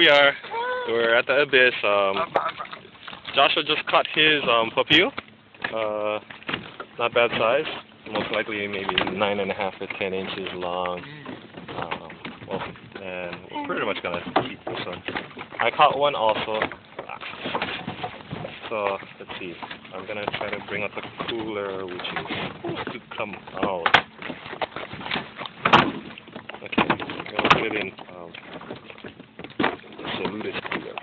we are. We're at the abyss. Um, Joshua just caught his um. Uh, not bad size. Most likely maybe nine and a half or ten inches long. Um, well, and we're pretty much gonna keep this one. I caught one also. So let's see. I'm gonna try to bring out the cooler, which is supposed to come out. Okay, gonna put it in um, Salutis cooler.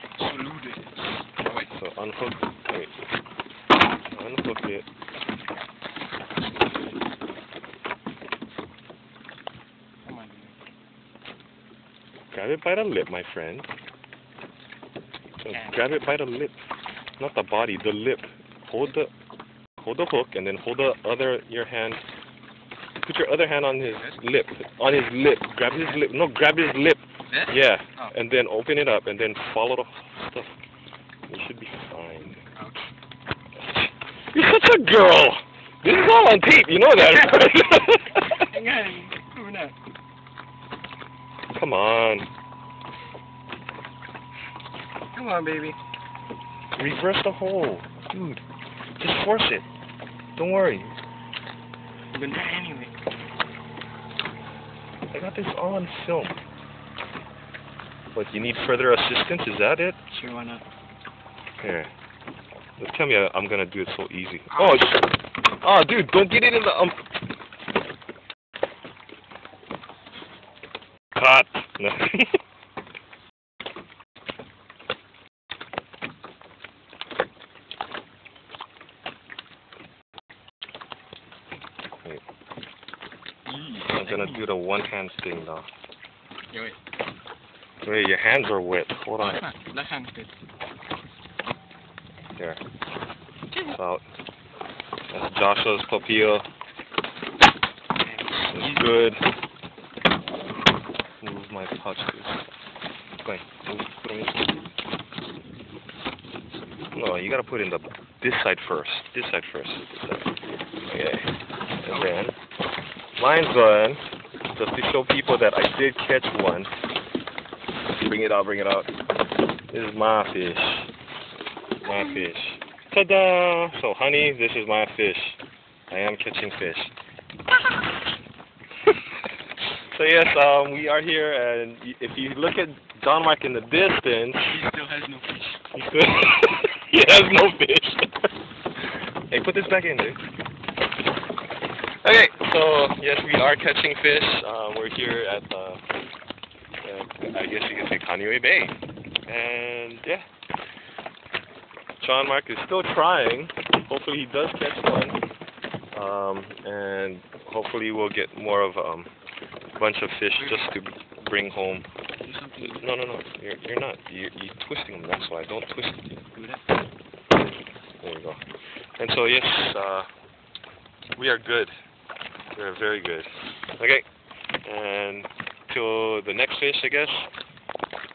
So unhook, wait, unhook it. Grab it by the lip, my friend. So grab it by the lip, not the body, the lip. Hold the, hold the hook, and then hold the other your hand. Put your other hand on his lip, on his lip. Grab his lip. No, grab his lip. Yeah, Oh. and then open it up, and then follow the stuff. You should be fine. You're such a girl. This is all on tape. You know that. right? Come on. Come on, baby. Reverse the hole. Dude, just force it. Don't worry. Gonna anyway. I got this all on film. What, you need further assistance? Is that it? Sure, why not? Here. Don't tell me I, I'm gonna do it so easy. Oh, sh- oh, dude, don't get it in the um. Cut. No. Mm, I'm gonna mm. do the one hand thing now. Yeah, wait. Wait, your hands are wet. Hold on. Left hand good. Here. It's out. That's Joshua's papio. It's good. Move my pouch. please. Wait, move, put 'em in. No, you gotta put in the this side first. This side first. This side. Okay. And then mine's on. Just to show people that I did catch one. Bring it out, bring it out. This is my fish. My fish. Ta-da! So, honey, this is my fish. I am catching fish. so yes, um, we are here, and if you look at Don Mark in the distance, He still has no fish. he still he has no fish. hey, put this back in, dude. Okay, so yes, we are catching fish. Um, we're here at, the... uh, I guess you could say Kaneohe Bay, and yeah, John Mark is still trying. Hopefully, he does catch one, um, and hopefully, we'll get more of um, a bunch of fish just to bring home. No, no, no. You're you're not. You're, you're twisting them. That's why. Don't twist them. There we go. And so yes, uh, we are good. We are very good. Okay. And till the next fish, I guess.